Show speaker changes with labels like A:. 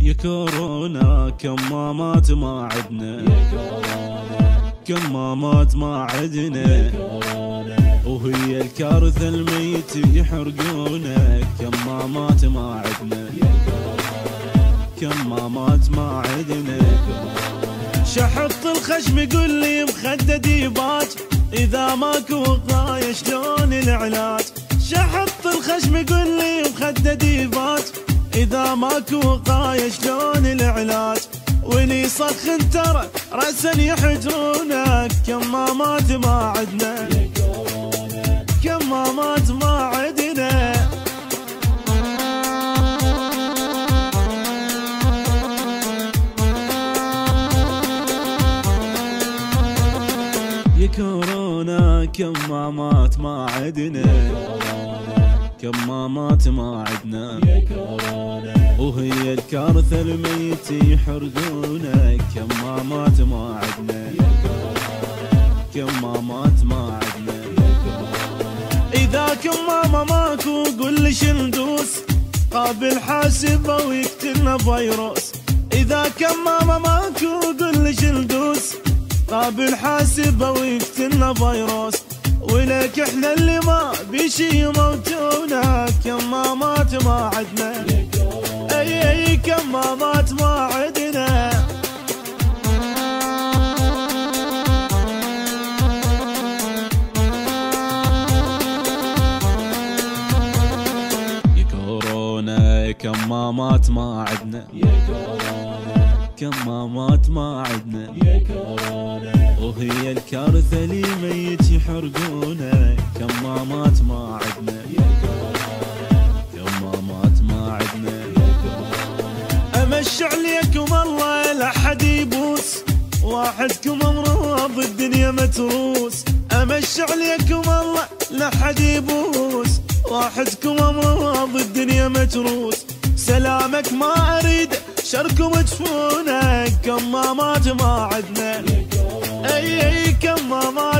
A: يا كورونا كمامات ما عدنا. كمامات ما عدنا. وهي الكارثة الميت يحرقونه كمامات ما عدنا. كمامات ما عدنا. شحط الخشم يقول لي مخدد يباج إذا ماكو وقايه شلون العلاج؟ الخشم يقول لي مخدد يباج إذا ماكو وقاية شلون العلاج؟ واللي يسخن ترى راسا يحجرونك. كمامات ما عدنا كمامات ما عدنا يا كورونا كمامات ما عدنا كمامات ما عدنا. وهي الكارثة الميت يحرقونا. كمامات ما عدنا. كمامات ما عدنا. إذا كمامة ماكو قول لي شندوس قابل حاسب أو يقتلنا فيروس إذا كمامة ماكو قول لي شندوس قابل حاسب أو يقتلنا فيروس ولك إحنا اللي ما بيشي يموتونا كمامات ما عدنا. أي أي كمامات ما عدنا. يا كورونا كمامات ما عدنا. كمامات ما عدنا. وهي الكارثة اللي ميت يحرقونا كمامات ما عدنا. كمامات ما عدنا. امشي عليكم الله لا حد يبوس. واحدكم امراض الدنيا متروس. امشي عليكم الله لا حد يبوس. واحدكم امراض الدنيا متروس. سلامك ما أريد شركم تشوفونك كمامات ما عدنا. أي كمامات ما